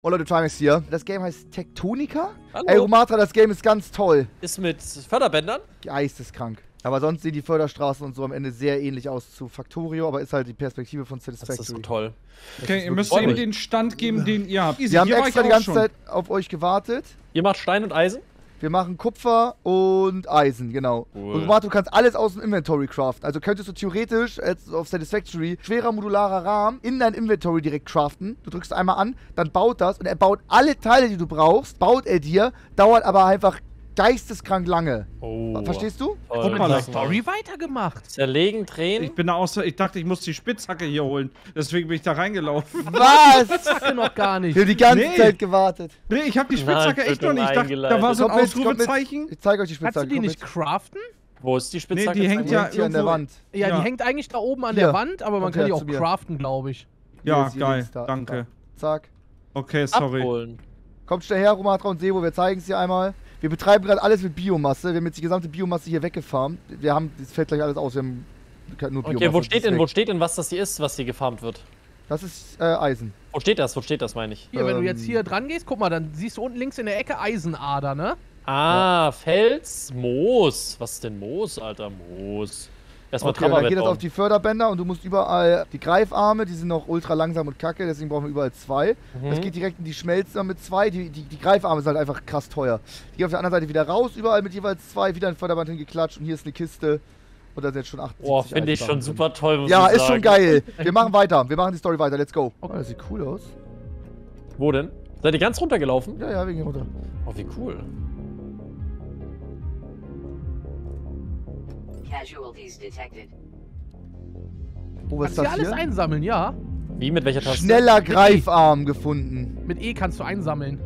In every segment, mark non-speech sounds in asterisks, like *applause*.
Oh Leute, Trimax hier. Das Game heißt Tektonika? Hallo. Ey, Romatra, das Game ist ganz toll. Ist mit Förderbändern? Geisteskrank. Aber sonst sehen die Förderstraßen und so am Ende sehr ähnlich aus zu Factorio, aber ist halt die Perspektive von Das Satisfactory. ist so toll. Das Okay, ist ihr müsst ihm den Stand geben, den ihr habt. Easy, Wir haben extra die ganze schon. Zeit auf euch gewartet. Ihr macht Stein und Eisen? Wir machen Kupfer und Eisen, genau. Cool. Und Romato, du kannst alles aus dem Inventory craften. Also könntest du theoretisch auf Satisfactory schwerer modularer Rahmen in dein Inventory direkt craften. Du drückst einmal an, dann baut das und er baut alle Teile, die du brauchst, baut er dir, dauert aber einfach geisteskrank lange. Oh. Verstehst du? Toll. Guck mal, das Story weitergemacht. Zerlegen, drehen. Ich bin da außer, ich dachte, ich muss die Spitzhacke hier holen. Deswegen bin ich da reingelaufen. *laughs* Was? Hast du noch gar nicht. Wir haben die ganze Nee. Zeit gewartet. Nee, ich habe die Spitzhacke Nein, echt noch nicht. Ich dachte, da war so ein. Ausrufezeichen. Ich zeige euch die Kannst Spitzhacke. du die nicht craften? Wo ist die Spitzhacke? Nee, die hängt Die ja hier an der Wand. Ja, Ja. die hängt eigentlich da oben an Hier. der Wand, aber man Kommt kann die auch craften, glaube ich. Ja, geil. Danke. Da. Zack. Okay, sorry. Abholen. Kommt schnell her, Romatra und Sebo, wir zeigen es dir einmal. Wir betreiben gerade alles mit Biomasse. Wir haben jetzt die gesamte Biomasse hier weggefarmt. Wir haben, das fällt gleich alles aus. Wir haben nur Biomasse. Okay, wo steht denn, weg. wo steht denn, was das hier ist, was hier gefarmt wird? Das ist äh, Eisen. Wo steht das? Wo steht das, meine ich? Hier, wenn du Ähm. jetzt hier dran gehst, guck mal, dann siehst du unten links in der Ecke Eisenader, ne? Ah, Fels, Moos. Was ist denn Moos, alter Moos? Erstmal Okay, dann geht das auf die Förderbänder und du musst überall die Greifarme, die sind noch ultra langsam und kacke, deswegen brauchen wir überall zwei. Mhm. Das geht direkt in die Schmelze mit zwei. Die, die, die Greifarme sind halt einfach krass teuer. Die gehen auf der anderen Seite wieder raus, überall mit jeweils zwei, wieder ein Förderband hingeklatscht und hier ist eine Kiste. Und da sind jetzt schon 8 Boah, finde ich schon super toll, muss Ja, ich ist sagen. schon geil. *laughs* Wir machen weiter. Wir machen die Story weiter. Let's go. Oh, das sieht cool aus. Wo denn? Seid ihr ganz runtergelaufen? Ja, ja, wir gehen runter. Oh, wie cool. Casualties detected. Oh, was ist Kannst hier das alles einsammeln, ja. Wie, mit welcher Taste? Schneller Greifarm gefunden. Mit E kannst du einsammeln.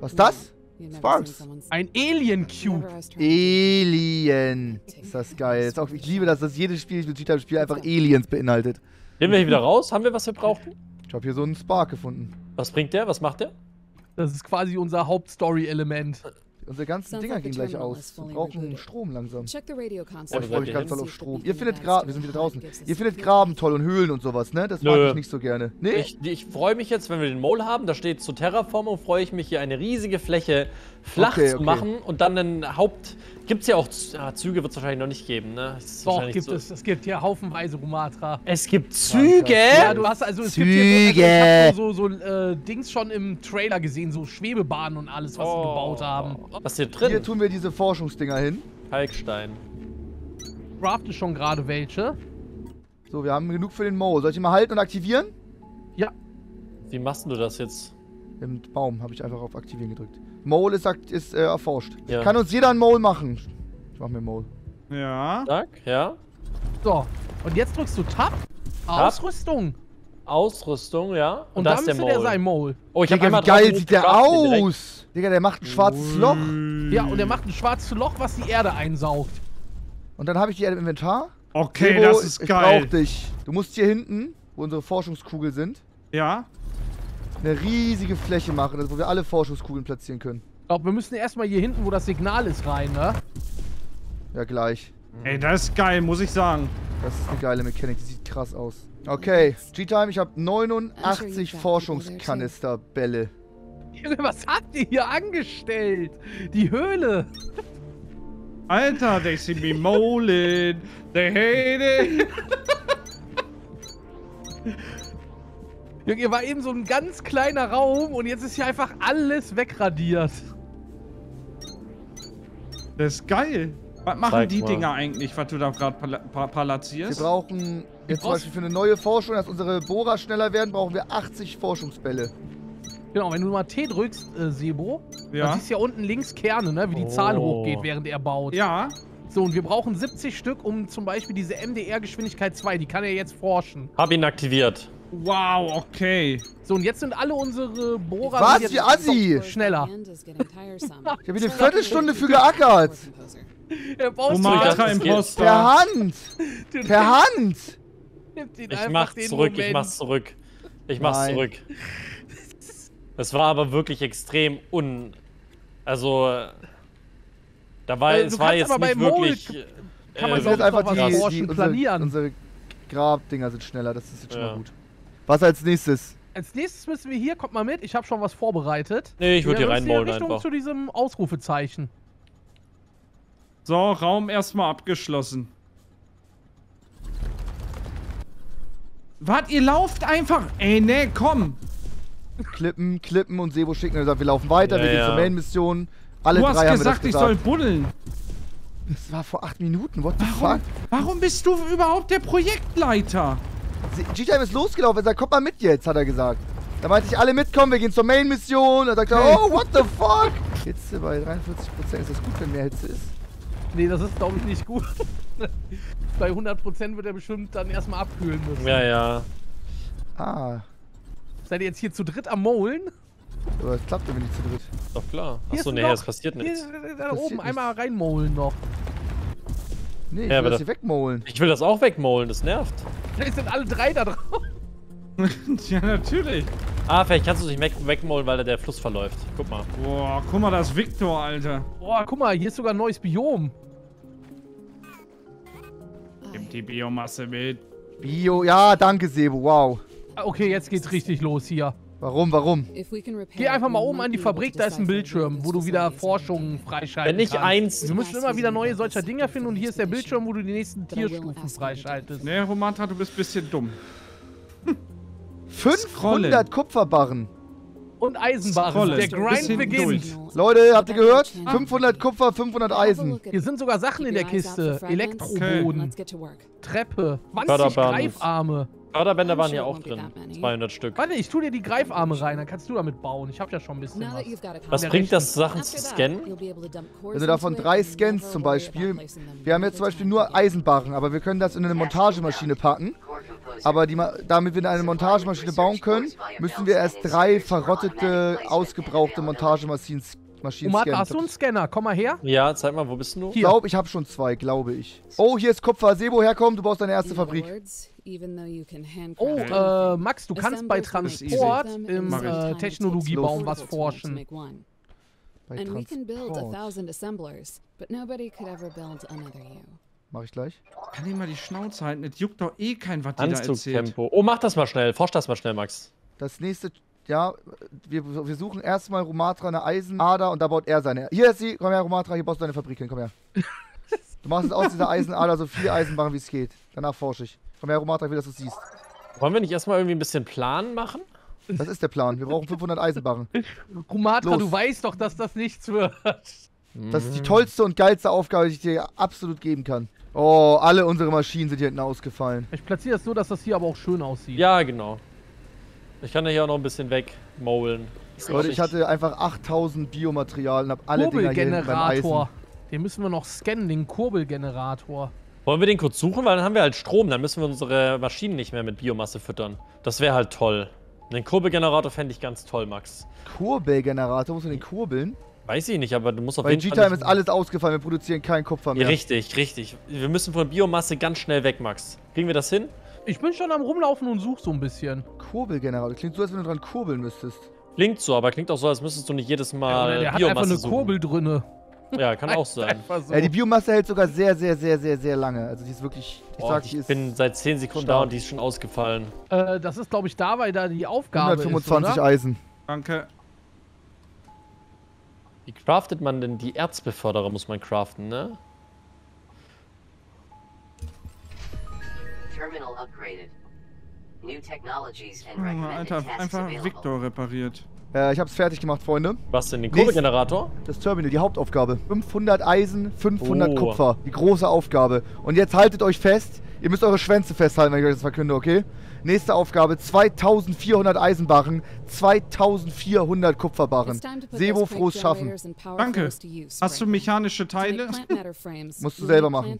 Was ist das? Sparks. Ein Alien Cube. Alien. Ist das geil. Ist auch, ich liebe das, dass jedes Spiel, das ich mit Typ Spiel einfach Aliens beinhaltet. Gehen wir hier wieder raus? Haben wir, was wir brauchen? Ich habe hier so einen Spark gefunden. Was bringt der? Was macht der? Das ist quasi unser Hauptstory-Element. Unsere ganzen Sounds Dinger gehen gleich aus. Wir brauchen rebooted. Strom langsam. Check the radio Oh, ich freue mich ganz ihr doll auf Strom. Ihr findet Graben, wir sind wieder draußen. Ihr findet Graben toll und Höhlen und sowas, ne? Das mag Nö. ich nicht so gerne. Nee? Ich, ich freue mich jetzt, wenn wir den Mole haben, da steht zur Terraformung, freue ich mich hier eine riesige Fläche flach Okay, zu okay. machen und dann einen Haupt. Gibt es ja auch ja, Züge, wird es wahrscheinlich noch nicht geben, ne? Doch, gibt so- es. Es gibt hier haufenweise Rumatra. Es gibt Züge! Ja, du hast also, es gibt hier Züge. also ich hab so, so, so äh, Dings schon im Trailer gesehen, so Schwebebahnen und alles, was sie gebaut haben. Was ist hier Hier drin? tun wir diese Forschungsdinger hin. Kalkstein. Craften schon gerade welche. So, wir haben genug für den Mo. Soll ich ihn mal halten und aktivieren? Ja, Wie machst du das jetzt? Im Baum habe ich einfach auf Aktivieren gedrückt. Mole ist, ist äh, erforscht. Ja. Kann uns jeder einen Mole machen. Ich mach mir einen Mole. Ja. Zack, ja. so. Und jetzt drückst du Tab. Ausrüstung. Ausrüstung, ja. Und, da dann ist der müsste der Mole. sein Mole. Oh, ich hab Digga, einmal wie geil sieht der aus? Digga, der macht ein schwarzes Loch. Ja, und er macht ein schwarzes Loch, was die Erde einsaugt. Und dann habe ich die im Inventar. Okay, Sebo, das ist ich geil. brauch dich. Du musst hier hinten, wo unsere Forschungskugel sind, Ja. eine riesige Fläche machen, also wo wir alle Forschungskugeln platzieren können. Ich glaube, wir müssen erstmal hier hinten, wo das Signal ist, rein, ne? Ja, gleich. Ey, das ist geil, muss ich sagen. Das ist eine geile Mechanik, die sieht krass aus. Okay, G-Time, ich habe 89 Forschungskanisterbälle. Junge, was habt ihr hier angestellt? Die Höhle. Alter, they see me molen. They hate it. Junge, ihr war eben so ein ganz kleiner Raum und jetzt ist hier einfach alles wegradiert. Das ist geil. Was machen Zeig die mal. Dinger eigentlich, was du da gerade pala pa Wir brauchen jetzt zum Beispiel für eine neue Forschung, dass unsere Bohrer schneller werden, brauchen wir 80 Forschungsbälle. Genau, wenn du mal T drückst, äh, Sebo, dann Ja. siehst du ja unten links Kerne, ne? Wie die Oh. Zahl hochgeht, während er baut. Ja. So, und wir brauchen 70 Stück, um zum Beispiel diese MDR-Geschwindigkeit 2, die kann er jetzt forschen. Hab ihn aktiviert. Wow, okay. So, und jetzt sind alle unsere Bohrer Was? jetzt Assi? schneller. *laughs* Ich habe hier eine Viertelstunde für geackert. Er baut geht- Per. Hand! *laughs* Per Hand! Nimmt ihn Ich einfach mach den zurück, ich Moment. mach's zurück. Ich mach's Nein. zurück. Es war aber wirklich extrem un. Also. Da war, Äh, es war jetzt aber nicht wirklich. kann man äh, Das doch einfach was die, die unsere, planieren. unsere Grabdinger sind schneller, das ist jetzt schon Ja. mal gut. Was als nächstes? Als nächstes müssen wir hier, kommt mal mit, ich habe schon was vorbereitet. Nee, ich würd Wir hier müssen reinmaulen Richtung einfach. zu diesem Ausrufezeichen. So, Raum erstmal abgeschlossen. Wart, ihr lauft einfach. Ey, nee, komm. Klippen, klippen und Sebo schicken. Er sagt, wir laufen weiter, Ja, wir gehen ja. zur Main-Mission. Alle du drei hast haben gesagt, wir ich das soll gesagt. buddeln. Das war vor acht Minuten. What the Warum, fuck? warum bist du überhaupt der Projektleiter? G-Time ist losgelaufen. Er sagt, kommt mal mit jetzt, hat er gesagt. Da meinte ich, alle mitkommen, wir gehen zur Main-Mission. Da sagt er, Okay. oh, what the fuck? Hitze bei 43%. Ist das gut, wenn mehr Hitze ist? Nee, das ist, glaube ich, nicht gut. *laughs* Bei 100% wird er bestimmt dann erstmal abkühlen müssen. Ja, ja. Ah, Seid ihr jetzt hier zu dritt am Molen? aber es klappt irgendwie nicht zu dritt. Doch klar. Achso, nee, es passiert nichts. Hier, da Passiert oben, nichts. einmal reinmolen noch. Nee, ich Ja, will aber das hier wegmolen. Ich will das auch wegmolen, das nervt. *laughs* Vielleicht sind alle drei da drauf. *laughs* ja, natürlich. Ah, vielleicht kannst du dich weg wegmolen, weil da der Fluss verläuft. Guck mal. Boah, guck mal, das ist Victor, Alter. Boah, guck mal, hier ist sogar ein neues Biom. Nimm die Biomasse mit. Bio, ja, danke, Sebo, wow. Ah, Okay, jetzt geht's richtig los hier. Warum, warum? Geh einfach mal oben an die Fabrik, da ist ein Bildschirm, wo du wieder Forschungen freischalten Wenn ich kannst. eins- Wir müssen immer wieder neue solcher Dinger finden und hier ist der Bildschirm, wo du die nächsten Tierstufen freischaltest. Nee, Romatra, du bist ein bisschen dumm. 500 Kupferbarren. Und Eisenbarren. Der Grind beginnt. Leute, habt ihr gehört? 500 Kupfer, 500 Eisen. Hier sind sogar Sachen in der Kiste. Elektroboden, Treppe, 20 Förderband. Greifarme. Förderbänder waren hier auch drin. 200 Stück. Warte, ich tu dir die Greifarme rein, dann kannst du damit bauen. Ich hab ja schon ein bisschen was. Was bringt das. Sachen zu scannen? Du davon drei scannst zum Beispiel, wir haben jetzt zum Beispiel nur Eisenbarren, aber wir können das in eine Montagemaschine packen. Aber die, damit wir eine Montagemaschine bauen können, müssen wir erst drei verrottete, ausgebrauchte Montagemaschinen Maschinen Omar, hast du einen scannen. Scanner? Komm mal her. Ja, zeig mal, wo bist du? Ich glaube, ich habe schon zwei, glaube ich. Oh, hier ist Kupfer. Sebo, herkommen, du baust deine erste Fabrik. Oh, äh, Max, du kannst bei Transport im äh, Technologiebaum was forschen. Bei Transport. Mach ich gleich. Kann ich mal die Schnauze halten? Es juckt doch eh kein, was die da erzählt. Anzugtempo. Oh, mach das mal schnell. Forsch das mal schnell, Max. Das nächste, ja, wir, wir suchen erstmal Romatra eine Eisenader und da baut er seine. Hier ist sie, komm her, Romatra, hier baust du deine Fabrik hin, komm her. *laughs* Du machst jetzt aus dieser Eisenader so viele Eisenbarren, wie es geht. Danach forsche ich. Komm her, Romatra, ich will, dass du es siehst. Wollen wir nicht erstmal irgendwie ein bisschen Plan machen? Das ist der Plan. Wir brauchen 500 Eisenbarren. Rumatra, Los. du weißt doch, dass das nichts wird. Das ist die tollste und geilste Aufgabe, die ich dir absolut geben kann. Oh, alle unsere Maschinen sind hier hinten ausgefallen. Ich platziere das so, dass das hier aber auch schön aussieht. Ja, genau. Ich kann da hier auch noch ein bisschen wegmolen. Ist Leute, ich hatte einfach 8000 Biomaterial und hab alle Dinger hier hinten beim Eisen. Kurbelgenerator. Den müssen wir noch scannen, den Kurbelgenerator. Wollen wir den kurz suchen? Weil dann haben wir halt Strom. Dann müssen wir unsere Maschinen nicht mehr mit Biomasse füttern. Das wäre halt toll. Den Kurbelgenerator fände ich ganz toll, Max. Kurbelgenerator, muss man den kurbeln? Weiß ich nicht, aber du musst auf Bei jeden Fall. G-Time ist alles ausgefallen, wir produzieren keinen Kupfer Ja, mehr. richtig, richtig. Wir müssen von Biomasse ganz schnell weg, Max. Kriegen wir das hin? Ich bin schon am rumlaufen und such so ein bisschen. Kurbelgenerator, klingt so, als wenn du dran kurbeln müsstest. Klingt so, aber klingt auch so, als müsstest du nicht jedes Mal der hat Biomasse einfach eine suchen. Kurbel drinne. Ja, kann *laughs* auch sein. So. Ja, die Biomasse hält sogar sehr, sehr, sehr, sehr, sehr lange. Also die ist wirklich, ich Boah, sag, die ich ist bin seit 10 Sekunden stark. da und die ist schon ausgefallen. äh, das ist, glaube ich, da, weil da die Aufgabe 125 ist? Eisen. Danke. Wie craftet man denn die Erzbeförderer, muss man craften, ne? Terminal upgraded. New technologies and recommended Alter, tasks einfach available. Victor repariert. Äh, ich hab's fertig gemacht, Freunde. Was denn, den Kurbelgenerator? Das Terminal, die Hauptaufgabe. 500 Eisen, 500 Oh. Kupfer. Die große Aufgabe. Und jetzt haltet euch fest. Ihr müsst eure Schwänze festhalten, wenn ich euch das verkünde, okay? Nächste Aufgabe, 2400 Eisenbarren, 2400 Kupferbarren. Sebo frohes Schaffen. Danke. Hast du mechanische Teile? *laughs* Musst du selber machen.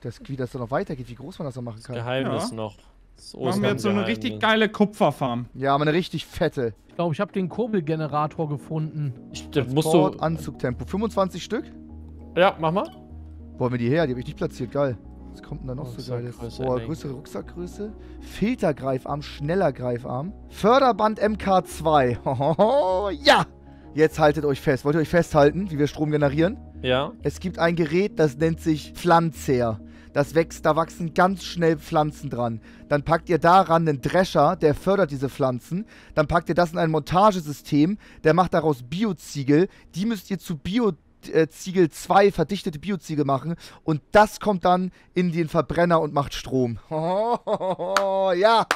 Das, wie das dann noch weitergeht, wie groß man das noch machen kann. Geheimnis Ja. noch. Das Machen wir jetzt so eine richtig geile Kupferfarm. Ja, aber eine richtig fette. Ich glaube, ich habe den Kurbelgenerator gefunden. Ich, da musst du. Anzugtempo. 25 Stück? Ja, mach mal. Wo haben wir die her? Die habe ich nicht platziert. Geil. Was kommt denn da noch so geiles? Eng. größere Rucksackgröße. Filtergreifarm, schneller Greifarm. Förderband MK2. Hohoho, *laughs* ja! Jetzt haltet euch fest. Wollt ihr euch festhalten, wie wir Strom generieren? Ja. Es gibt ein Gerät, das nennt sich Pflanzer. Das wächst, da wachsen ganz schnell Pflanzen dran. Dann packt ihr daran einen Drescher, der fördert diese Pflanzen. Dann packt ihr das in ein Montagesystem, der macht daraus Bioziegel. Die müsst ihr zu Bioziegel 2 verdichtete Bioziegel machen. Und das kommt dann in den Verbrenner und macht Strom. *laughs* ja.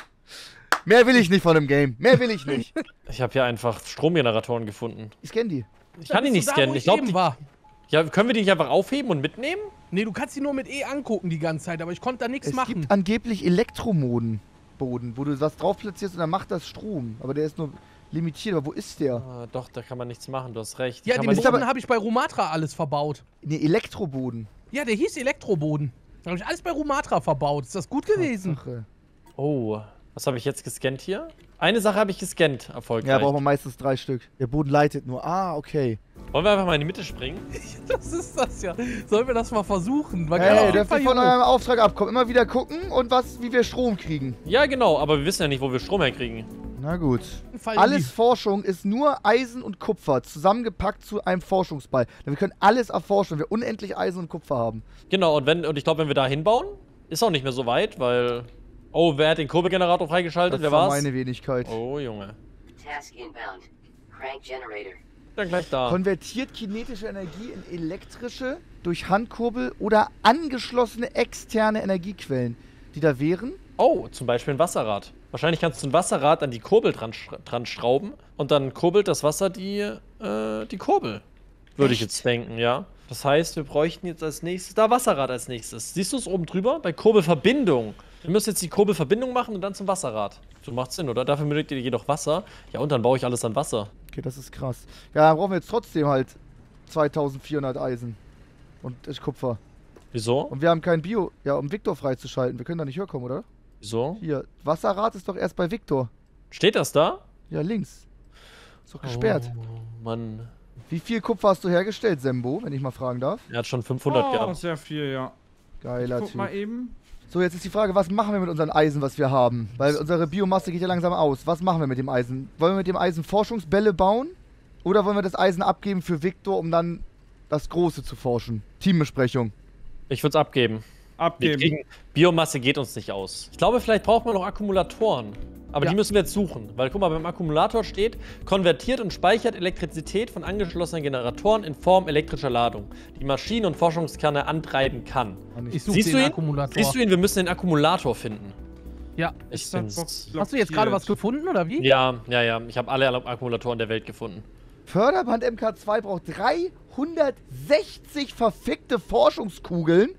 Mehr will ich nicht von dem Game. Mehr will ich nicht. *laughs* Ich habe hier einfach Stromgeneratoren gefunden. Ich scanne die. Ich kann die nicht da, scannen. Ich glaube, die, war. ja, können wir die nicht einfach aufheben und mitnehmen? Nee, du kannst die nur mit E angucken die ganze Zeit, aber ich konnte da nichts Es machen. gibt angeblich Elektromoden. Boden, wo du was drauf platzierst und dann macht das Strom. Aber der ist nur limitiert. Aber wo ist der? Ah, doch, da kann man nichts machen. Du hast recht. Ja, kann den Boden habe ich bei Rumatra alles verbaut. Ne, Elektroboden. Ja, der hieß Elektroboden. Da habe ich alles bei Rumatra verbaut. Ist das gut gewesen? Tatsache. oh, was habe ich jetzt gescannt hier? Eine Sache habe ich gescannt, erfolgreich. Ja, braucht man meistens drei Stück. Der Boden leitet nur. Ah, okay. Wollen wir einfach mal in die Mitte springen? *laughs* Das ist das ja. Sollen wir das mal versuchen? Man Hey, dürft ihr von eurem Auftrag abkommen. Immer wieder gucken und was, wie wir Strom kriegen. Ja, genau, aber wir wissen ja nicht, wo wir Strom herkriegen. Na gut. Alles Forschung ist nur Eisen und Kupfer zusammengepackt zu einem Forschungsball. Denn wir können alles erforschen, wenn wir unendlich Eisen und Kupfer haben. Genau, und wenn und ich glaube, wenn wir da hinbauen, ist auch nicht mehr so weit, weil. Oh, wer hat den Kurbelgenerator freigeschaltet? Das wer war war's? meine Wenigkeit. Oh, Junge. Task inbound. Crank generator. Dann gleich da. Konvertiert kinetische Energie in elektrische durch Handkurbel oder angeschlossene externe Energiequellen, die da wären. Oh, zum Beispiel ein Wasserrad. Wahrscheinlich kannst du ein Wasserrad an die Kurbel dran, dran schrauben und dann kurbelt das Wasser die, äh, die Kurbel. Würde ich jetzt denken, ja. Das heißt, wir bräuchten jetzt als nächstes da Wasserrad als nächstes. Siehst du es oben drüber? Bei Kurbelverbindung. Wir müssen jetzt die Kurbelverbindung machen und dann zum Wasserrad. So macht Sinn, oder? Dafür benötigt ihr jedoch Wasser. Ja, und dann baue ich alles an Wasser. Okay, das ist krass. Ja, dann brauchen wir jetzt trotzdem halt 2400 Eisen und Kupfer. Wieso? Und wir haben kein Bio. Ja, um Victor freizuschalten. Wir können da nicht herkommen, oder? Wieso? Hier, Wasserrad ist doch erst bei Victor. Steht das da? Ja, links. Ist doch gesperrt. Oh, Mann. Wie viel Kupfer hast du hergestellt, Sembo, wenn ich mal fragen darf? Er hat schon 500 Oh, gehabt. sehr viel, ja. Geiler Guck mal Typ. eben. So, jetzt ist die Frage, was machen wir mit unserem Eisen, was wir haben? Weil unsere Biomasse geht ja langsam aus. Was machen wir mit dem Eisen? Wollen wir mit dem Eisen Forschungsbälle bauen? Oder wollen wir das Eisen abgeben für Victor, um dann das Große zu forschen? Teambesprechung. Ich würde es abgeben. Abgeben. kriegen, Biomasse geht uns nicht aus. Ich glaube, vielleicht braucht man noch Akkumulatoren. Aber Ja. die müssen wir jetzt suchen. Weil, guck mal, beim Akkumulator steht, konvertiert und speichert Elektrizität von angeschlossenen Generatoren in Form elektrischer Ladung, die Maschinen und Forschungskerne antreiben kann. Ich suche Siehst den du ihn? Akkumulator. Siehst du ihn? Wir müssen den Akkumulator finden. Ja. Ich bin's. Box Hast du jetzt gerade was gefunden oder wie? Ja, ja, ja. Ich habe alle Akkumulatoren der Welt gefunden. Förderband MK2 braucht 360 verfickte Forschungskugeln?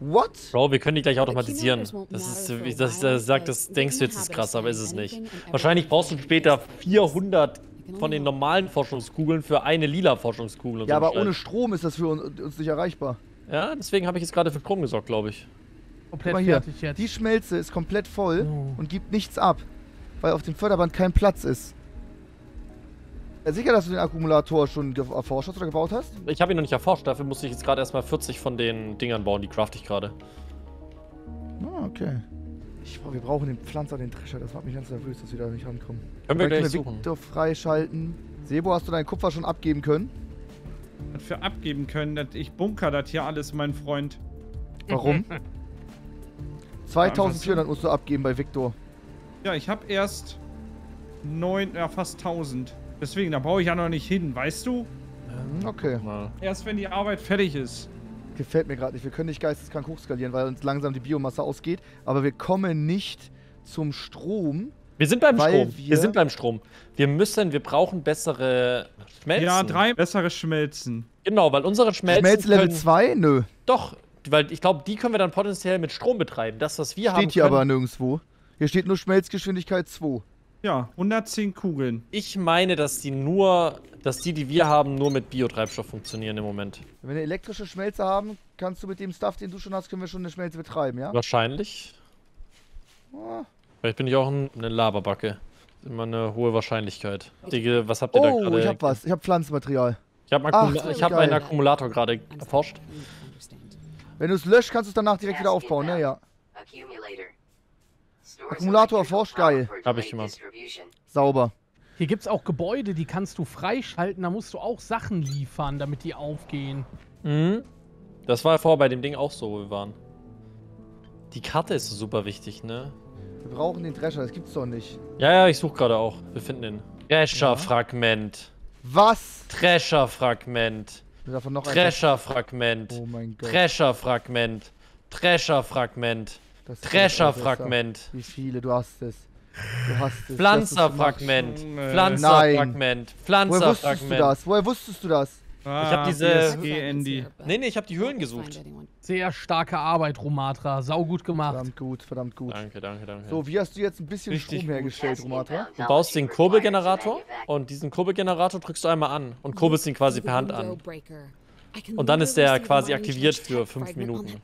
What? Bro, wir können die gleich automatisieren. Das ist, das äh, sag, das denkst du jetzt ist krass, aber ist es nicht. Wahrscheinlich brauchst du später 400 von den normalen Forschungskugeln für eine lila Forschungskugel. und Ja, so aber ohne. Strom ist das für uns, uns nicht erreichbar. Ja, deswegen habe ich jetzt gerade für Strom gesorgt, glaube ich. Komplett hier, fertig jetzt. die Schmelze ist komplett voll Oh. und gibt nichts ab, weil auf dem Förderband kein Platz ist. Ja, sicher, dass du den Akkumulator schon erforscht hast oder gebaut hast? Ich habe ihn noch nicht erforscht, dafür musste ich jetzt gerade erstmal 40 von den Dingern bauen, die craft ich gerade. Ah, okay. Ich, wir brauchen den Pflanzer, den Drescher, das macht mich ganz nervös, dass wir da nicht rankommen. Können wir Dann gleich können suchen. Victor freischalten. Sebo, hast du deinen Kupfer schon abgeben können? Das für abgeben können. Ich bunker das hier alles, mein Freund. Warum? *laughs* 2400 musst du abgeben bei Victor. Ja, ich habe erst neun, ja fast 1000. Deswegen, da brauche ich ja noch nicht hin, weißt du? Hm, Okay. Mal. Erst wenn die Arbeit fertig ist. Gefällt mir gerade nicht. Wir können nicht geisteskrank hochskalieren, weil uns langsam die Biomasse ausgeht. Aber wir kommen nicht zum Strom. Wir sind beim Strom. Wir, wir- sind beim Strom. Wir müssen, wir brauchen bessere Schmelzen. Ja, drei bessere Schmelzen. Genau, weil unsere Schmelzen Schmelze Level können, 2? Nö. Doch, weil ich glaube, die können wir dann potenziell mit Strom betreiben. Das, was wir haben Steht hier können, aber nirgendwo. Hier steht nur Schmelzgeschwindigkeit 2. Ja, 110 Kugeln. Ich meine, dass die nur, dass die, die wir haben, nur mit Biotreibstoff funktionieren im Moment. Wenn wir eine elektrische Schmelze haben, kannst du mit dem Stuff, den du schon hast, können wir schon eine Schmelze betreiben, ja? Wahrscheinlich. Ah. Vielleicht bin ich auch ein, eine Laberbacke. Ist immer eine hohe Wahrscheinlichkeit. Digga, was habt ihr da Oh, gerade? ich hab was. Ich hab Pflanzenmaterial. Ich habe Ach, ich hab einen Akkumulator gerade erforscht. Wenn du es löscht, kannst du es danach direkt wieder aufbauen, ne? Ja. Accumulator. Akkumulator erforscht, geil. Hab ich gemacht. Sauber. Hier gibt es auch Gebäude, die kannst du freischalten. Da musst du auch Sachen liefern, damit die aufgehen. Mhm. Das war vorher bei dem Ding auch so, wo wir waren. Die Karte ist super wichtig, ne? Wir brauchen den Drescher, das gibt's doch nicht. Ja, ja, ich suche gerade auch. Wir finden den. Drescher-Fragment. Was? Drescher-Fragment. Davon noch ein- Drescher-Fragment. Oh mein Gott. Drescher-Fragment. Drescher-Fragment. Drescher-Fragment. Wie viele? Du hast es. Du hast es. Pflanzerfragment. Junge. Pflanzerfragment. Woher wusstest du Pflanzerfragment. das? Woher wusstest du das? Ah, hab diese- PSG, Andy. Nee, nee, ich hab die Höhlen gesucht. Sehr starke Arbeit, Romatra. Sau gut gemacht. Verdammt gut, verdammt gut. Danke, danke, danke. So, wie hast du jetzt ein bisschen Richtig Strom hergestellt, Romatra? Du baust den Kurbelgenerator und diesen Kurbelgenerator drückst du einmal an und kurbelst ihn quasi per Hand an. Und dann ist der quasi aktiviert für fünf Minuten.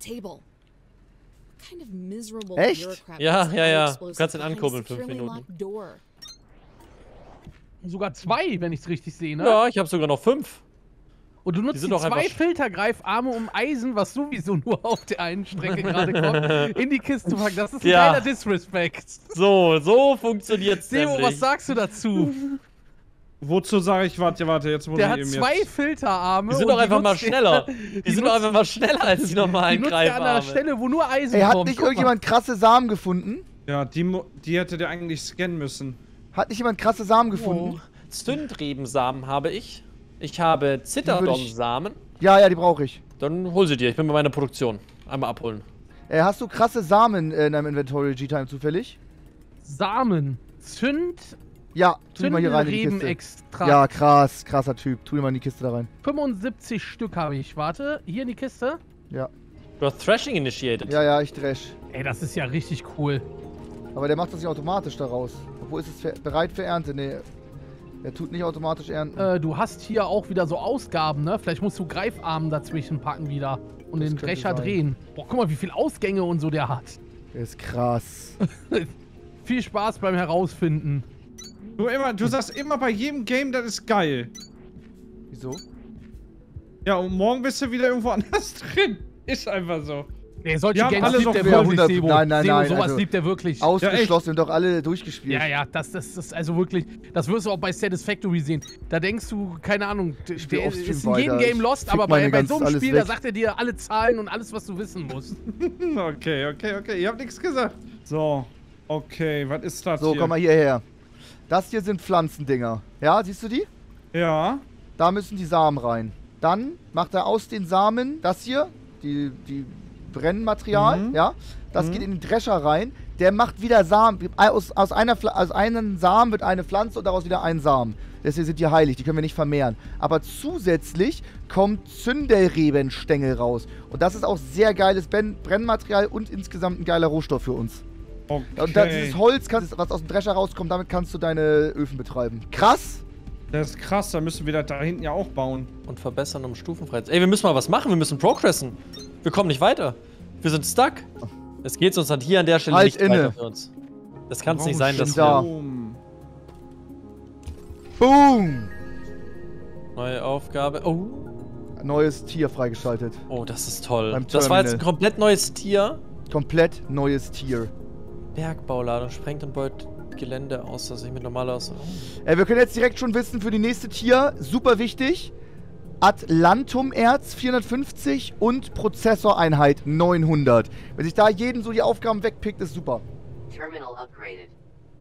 Echt? Ja, ja, ja. Du kannst ihn ankurbeln, fünf Minuten. Sogar zwei, wenn ich es richtig sehe, ne? Ja, ich habe sogar noch fünf. Und du nutzt Die die, zwei Filtergreifarme, um Eisen, was sowieso nur auf der einen Strecke gerade kommt, in die Kiste zu packen. Das ist ein Ja. geiler Disrespect. So, so funktioniert's Sebo, nämlich. was sagst du dazu? Wozu sage ich, warte, warte, jetzt muss Der ich hat eben zwei jetzt. Filterarme. Die sind doch einfach mal er- schneller. *laughs* Die sind doch einfach mal schneller als die Die normalen nutzt er an einer Greifarme. Stelle, wo nur Eisen Ey, hat kommt. nicht Guck mal. irgendjemand krasse Samen gefunden? Ja, die, die hätte der eigentlich scannen müssen. Hat nicht jemand krasse Samen Oh. gefunden? Zündrebensamen habe ich. Ich habe Zitterdom-Samen. Ja, ja, die brauche ich. Dann hol sie dir. Ich bin bei meiner Produktion. Einmal abholen. Äh, hast du krasse Samen äh, in deinem Inventory, G-Time, zufällig? Samen. Zünd. Ja, tu die mal hier rein in die Kiste. Zündenrebenextrakt. Ja, krass, krasser Typ. Tu die mal in die Kiste da rein. 75 Stück habe ich. Warte, hier in die Kiste. Ja, Du hast Thrashing initiated. ja, ja, ich dresch. Ey, das ist ja richtig cool. Aber der macht das nicht automatisch daraus. Wo ist es für, bereit für Ernte? Nee. Er tut nicht automatisch ernten. Äh, du hast hier auch wieder so Ausgaben, ne? Vielleicht musst du Greifarmen dazwischen packen wieder. Und Das den Drescher drehen. Boah, guck mal, wie viele Ausgänge und so der hat. Der ist krass. *laughs* Viel Spaß beim Herausfinden. Du, immer, du sagst immer bei jedem Game, das ist geil. Wieso? Ja, und morgen bist du wieder irgendwo anders *laughs* drin. Ist einfach so. Nee, solche Wir haben Games alle liebt mehr wirklich, 100 Sebo. Nein, nein, Sebo, nein, sowas also- liebt er wirklich. Ausgeschlossen und doch alle durchgespielt. Ja, ja, das, das ist also wirklich, das wirst du auch bei Satisfactory sehen. Da denkst du, keine Ahnung, spiel der ist in jedem weiter. Game Ich lost, aber bei, bei so einem Spiel, da weg. sagt er dir alle Zahlen und alles, was du wissen musst. *laughs* Okay, okay, okay. Ihr habt nichts gesagt. So. Okay, was ist das So, hier? komm mal hierher. Das hier sind Pflanzendinger. Ja, siehst du die? Ja. Da müssen die Samen rein. Dann macht er aus den Samen das hier, die, die Brennmaterial, Mhm. ja. Das Mhm. geht in den Drescher rein. Der macht wieder Samen. Aus, aus, einer, aus einem Samen wird eine Pflanze und daraus wieder ein Samen. Deswegen sind die heilig, die können wir nicht vermehren. Aber zusätzlich kommt Zündelrebenstängel raus. Und das ist auch sehr geiles Brennmaterial und insgesamt ein geiler Rohstoff für uns. Okay. Und da, dieses Holz, kannst, was aus dem Drescher rauskommt, damit kannst du deine Öfen betreiben. Krass! das ist krass, da müssen wir das da hinten ja auch bauen. Und verbessern um Stufenfreiheit. Ey, wir müssen mal was machen. Wir müssen progressen. Wir kommen nicht weiter. Wir sind stuck. Es geht uns dann hier an der Stelle Halt nicht inne. weiter für uns. Das kann es nicht sein, dass da. wir... Boom. Boom! Neue Aufgabe. Oh. Neues Tier freigeschaltet. Oh, das ist toll. Das war jetzt ein komplett neues Tier. Komplett neues Tier. Bergbauladung sprengt und beut Gelände aus, das ich mit normaler aus. Äh, wir können jetzt direkt schon wissen für die nächste Tier, super wichtig. Atlantum-Erz 450 und Prozessoreinheit 900. Wenn sich da jeden so die Aufgaben wegpickt, ist super. Terminal upgraded.